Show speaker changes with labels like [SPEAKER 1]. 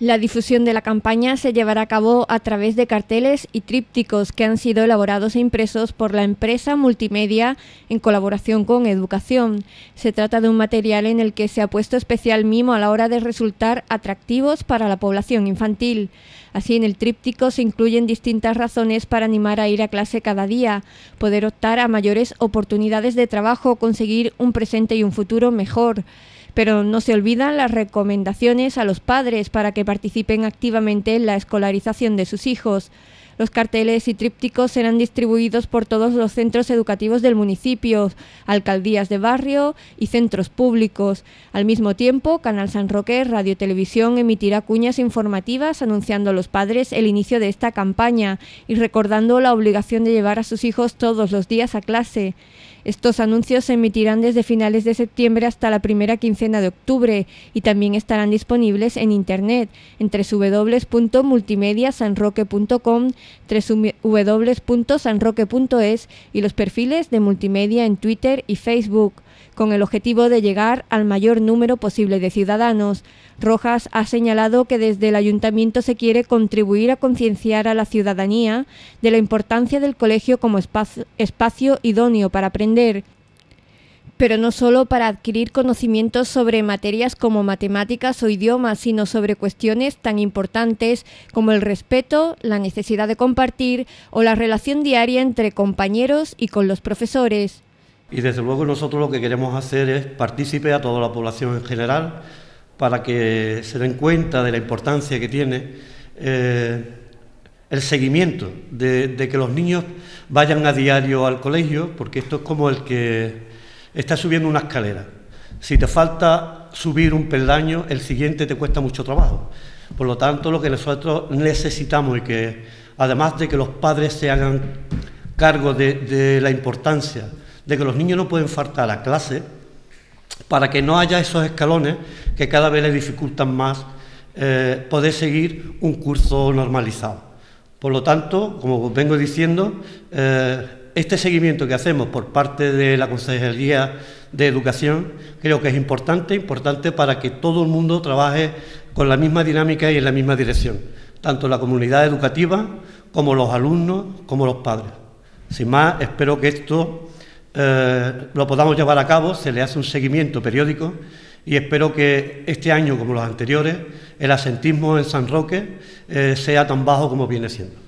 [SPEAKER 1] La difusión de la campaña se llevará a cabo a través de carteles y trípticos que han sido elaborados e impresos por la empresa multimedia en colaboración con Educación. Se trata de un material en el que se ha puesto especial mimo a la hora de resultar atractivos para la población infantil. Así, en el tríptico se incluyen distintas razones para animar a ir a clase cada día, poder optar a mayores oportunidades de trabajo, conseguir un presente y un futuro mejor pero no se olvidan las recomendaciones a los padres para que participen activamente en la escolarización de sus hijos. Los carteles y trípticos serán distribuidos por todos los centros educativos del municipio, alcaldías de barrio y centros públicos. Al mismo tiempo, Canal San Roque Radio Televisión emitirá cuñas informativas anunciando a los padres el inicio de esta campaña y recordando la obligación de llevar a sus hijos todos los días a clase. Estos anuncios se emitirán desde finales de septiembre hasta la primera quincena de octubre y también estarán disponibles en Internet en www.multimediasanroque.com, www.sanroque.es y los perfiles de multimedia en Twitter y Facebook con el objetivo de llegar al mayor número posible de ciudadanos. Rojas ha señalado que desde el ayuntamiento se quiere contribuir a concienciar a la ciudadanía de la importancia del colegio como espacio, idóneo para aprender pero no solo para adquirir conocimientos sobre materias como matemáticas o idiomas, sino sobre cuestiones tan importantes como el respeto, la necesidad de compartir o la relación diaria entre compañeros y con los profesores.
[SPEAKER 2] Y desde luego nosotros lo que queremos hacer es partícipe a toda la población en general para que se den cuenta de la importancia que tiene eh, el seguimiento de, que los niños vayan a diario al colegio, porque esto es como el que está subiendo una escalera. Si te falta subir un peldaño, el siguiente te cuesta mucho trabajo. Por lo tanto, lo que nosotros necesitamos y que, además de que los padres se hagan cargo de la importancia de que los niños no pueden faltar a clase para que no haya esos escalones que cada vez les dificultan más eh, poder seguir un curso normalizado. Por lo tanto, como vengo diciendo, eh, este seguimiento que hacemos por parte de la Consejería de Educación creo que es importante, importante para que todo el mundo trabaje con la misma dinámica y en la misma dirección, tanto la comunidad educativa como los alumnos, como los padres. Sin más, espero que esto eh, lo podamos llevar a cabo, se le hace un seguimiento periódico y espero que este año, como los anteriores, el asentismo en San Roque eh, sea tan bajo como viene siendo.